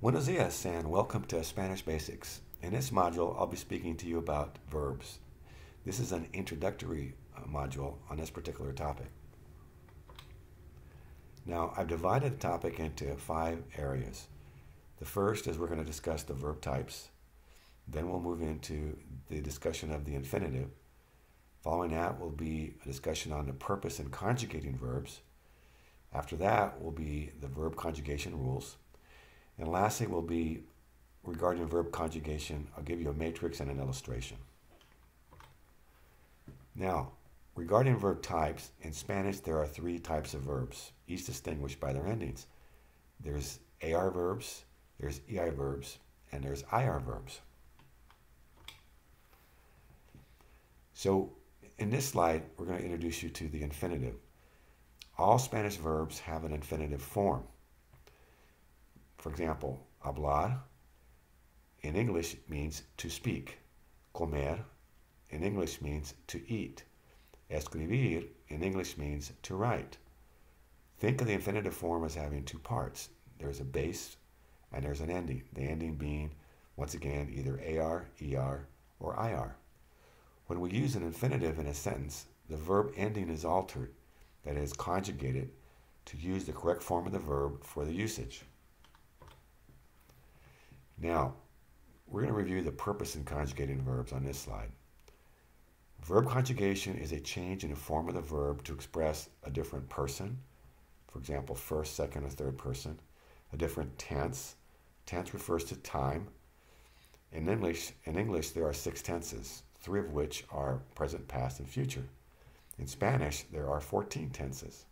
Buenos dias and welcome to Spanish Basics. In this module, I'll be speaking to you about verbs. This is an introductory uh, module on this particular topic. Now, I've divided the topic into five areas. The first is we're going to discuss the verb types. Then we'll move into the discussion of the infinitive. Following that will be a discussion on the purpose in conjugating verbs. After that will be the verb conjugation rules. And lastly will be regarding verb conjugation, I'll give you a matrix and an illustration. Now, regarding verb types, in Spanish there are three types of verbs, each distinguished by their endings. There's AR verbs, there's EI verbs, and there's IR verbs. So in this slide, we're going to introduce you to the infinitive. All Spanish verbs have an infinitive form. For example, hablar in English means to speak. Comer in English means to eat. Escribir in English means to write. Think of the infinitive form as having two parts. There's a base and there's an ending. The ending being, once again, either AR, ER, or IR. When we use an infinitive in a sentence, the verb ending is altered, that is, conjugated, to use the correct form of the verb for the usage. Now, we're going to review the purpose in conjugating verbs on this slide. Verb conjugation is a change in the form of the verb to express a different person, for example, first, second, or third person, a different tense. Tense refers to time. In English, in English, there are six tenses, three of which are present, past, and future. In Spanish, there are 14 tenses.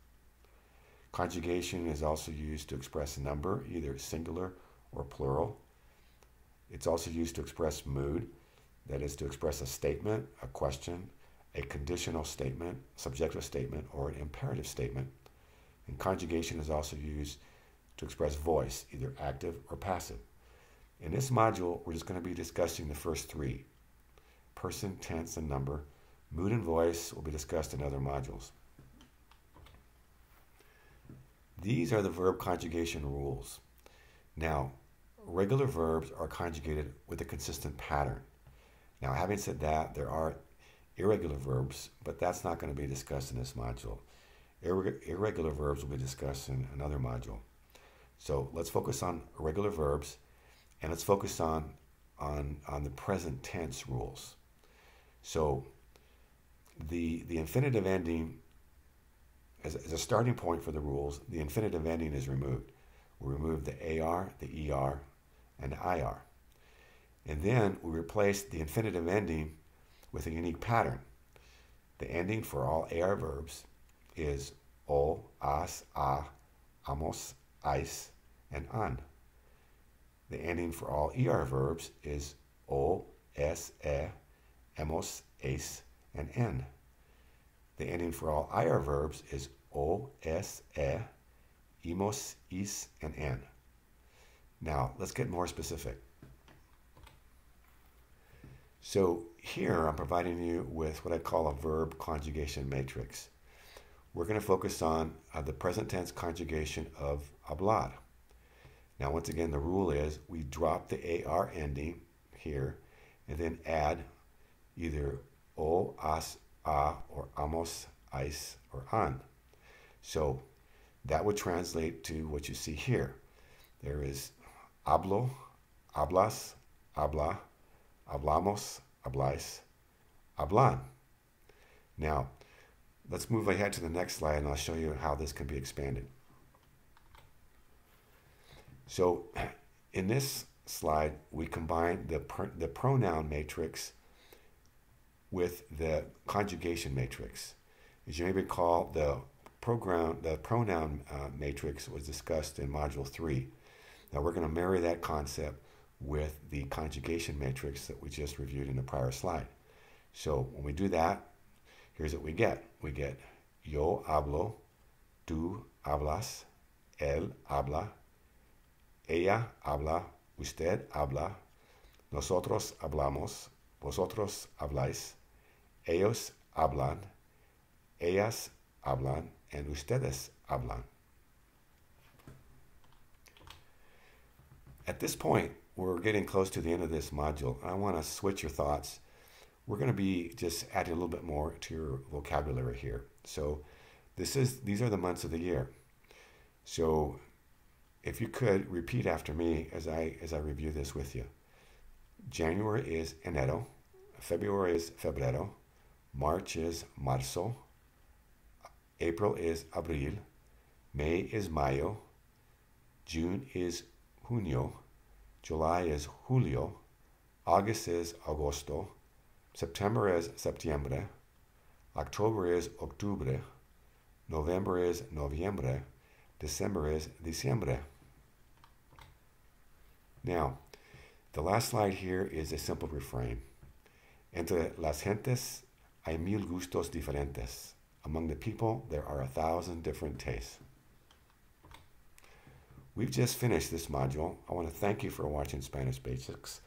Conjugation is also used to express a number, either singular or plural. It's also used to express mood, that is, to express a statement, a question, a conditional statement, subjective statement, or an imperative statement. And conjugation is also used to express voice, either active or passive. In this module, we're just going to be discussing the first three person, tense, and number. Mood and voice will be discussed in other modules. These are the verb conjugation rules. Now, regular verbs are conjugated with a consistent pattern. Now, having said that, there are irregular verbs, but that's not going to be discussed in this module. irregular verbs will be discussed in another module. So let's focus on regular verbs, and let's focus on, on, on the present tense rules. So the, the infinitive ending, as, as a starting point for the rules, the infinitive ending is removed. We remove the AR, the ER, and IR. And then we replace the infinitive ending with a unique pattern. The ending for all AR verbs is o, as, a, amos, ais, and an. The ending for all ER verbs is o, es, e, emos, es, and en. The ending for all IR verbs is o, es, e, imos, is, and en. Now, let's get more specific. So here I'm providing you with what I call a verb conjugation matrix. We're going to focus on uh, the present tense conjugation of hablar. Now, once again, the rule is we drop the AR ending here and then add either o, as, a, or amos, ais, or an. So that would translate to what you see here. There is hablo, hablas, habla, hablamos, habláis, hablan. Now, let's move ahead to the next slide and I'll show you how this can be expanded. So in this slide, we combine the, the pronoun matrix with the conjugation matrix. As you may recall, the, program, the pronoun uh, matrix was discussed in Module 3. Now we're going to marry that concept with the conjugation matrix that we just reviewed in the prior slide. So when we do that, here's what we get. We get yo hablo, tú hablas, él habla, ella habla, usted habla, nosotros hablamos, vosotros habláis, ellos hablan, ellas hablan, and ustedes hablan. At this point, we're getting close to the end of this module. I want to switch your thoughts. We're going to be just adding a little bit more to your vocabulary here. So this is these are the months of the year. So if you could repeat after me as I as I review this with you. January is enero, February is febrero, March is marzo, April is abril, May is mayo, June is junio, July is julio, August is agosto, September is septiembre, October is octubre, November is noviembre, December is diciembre. Now, the last slide here is a simple refrain. Entre las gentes hay mil gustos diferentes. Among the people, there are a thousand different tastes. We've just finished this module. I want to thank you for watching Spanish Basics.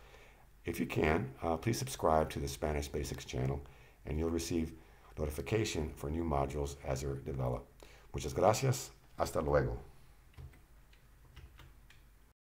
If you can, uh, please subscribe to the Spanish Basics channel and you'll receive notification for new modules as they're developed. Muchas gracias. Hasta luego.